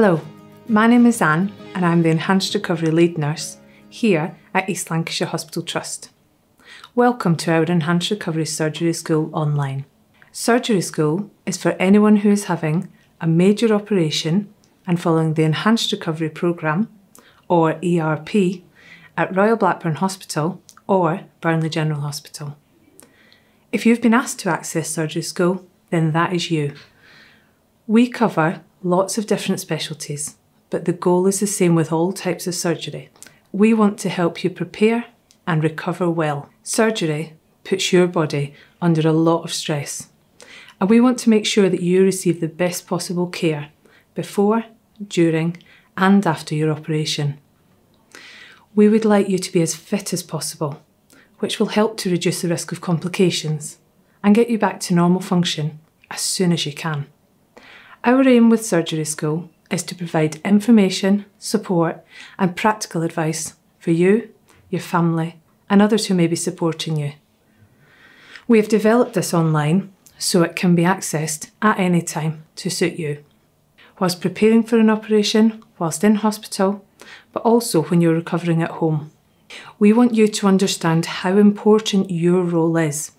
Hello, my name is Anne and I'm the Enhanced Recovery Lead Nurse here at East Lancashire Hospital Trust. Welcome to our Enhanced Recovery Surgery School online. Surgery School is for anyone who is having a major operation and following the Enhanced Recovery Programme, or ERP, at Royal Blackburn Hospital or Burnley General Hospital. If you've been asked to access surgery school, then that is you. We cover lots of different specialties, but the goal is the same with all types of surgery. We want to help you prepare and recover well. Surgery puts your body under a lot of stress, and we want to make sure that you receive the best possible care before, during, and after your operation. We would like you to be as fit as possible which will help to reduce the risk of complications and get you back to normal function as soon as you can. Our aim with Surgery School is to provide information, support, and practical advice for you, your family, and others who may be supporting you. We have developed this online so it can be accessed at any time to suit you, whilst preparing for an operation, whilst in hospital, but also when you're recovering at home. We want you to understand how important your role is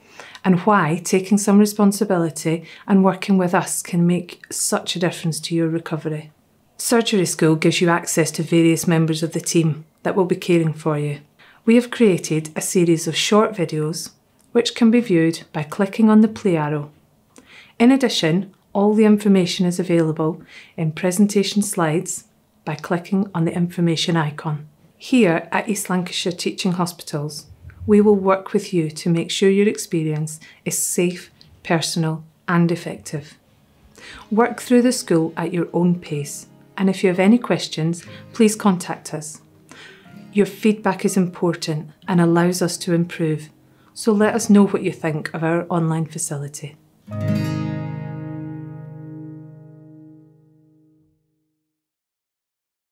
and why taking some responsibility and working with us can make such a difference to your recovery. Surgery School gives you access to various members of the team that will be caring for you. We have created a series of short videos which can be viewed by clicking on the play arrow. In addition, all the information is available in presentation slides by clicking on the information icon. Here at East Lancashire Teaching Hospitals, we will work with you to make sure your experience is safe, personal, and effective. Work through the school at your own pace, and if you have any questions, please contact us. Your feedback is important and allows us to improve, so let us know what you think of our online facility.